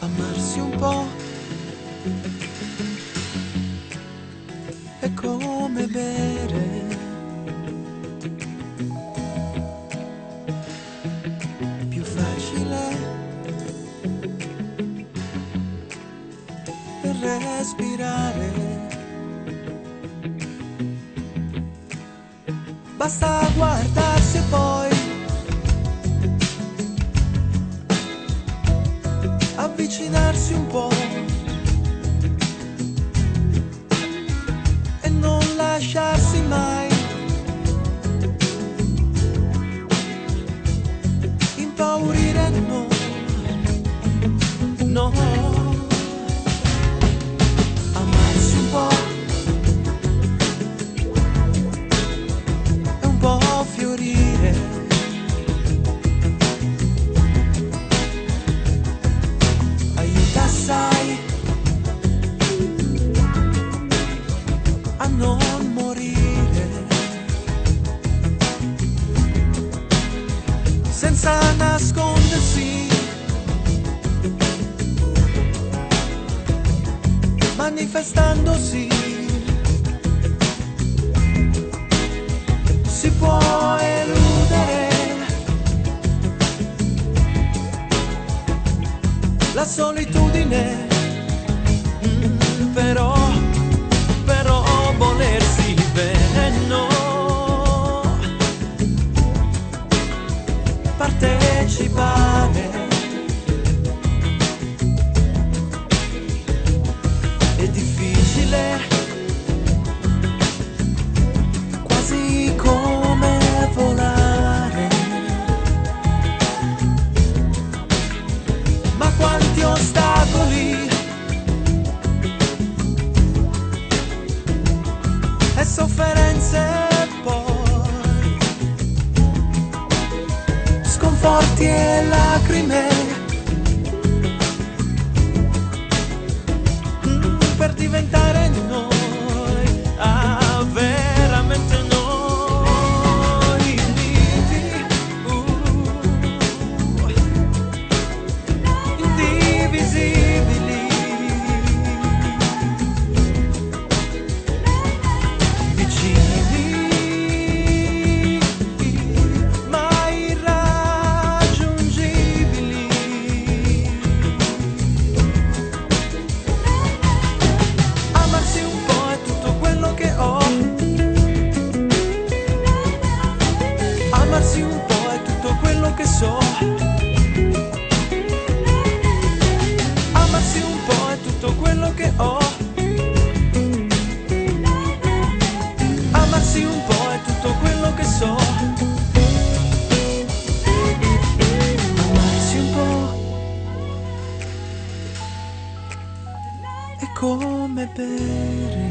Amarsi un po' è come bere. Respirare. Basta guardarsi e poi avvicinarsi un po' e non lasciarsi mai impaurire morire. Senza nascondersi. Manifestandosi. Si può eludere. La solitudine Mm, però partecipare. È difficile quasi come volare. Ma quanti ostacoli e sofferenze sconforti e lacrime. Mm, per diventare è come bere.